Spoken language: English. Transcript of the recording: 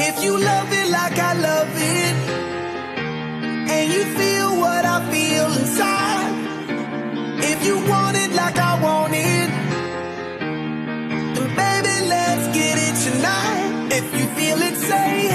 If you love it like I love it, and you feel what I feel inside, if you want it like I want it, then baby, let's get it tonight. If you feel it, say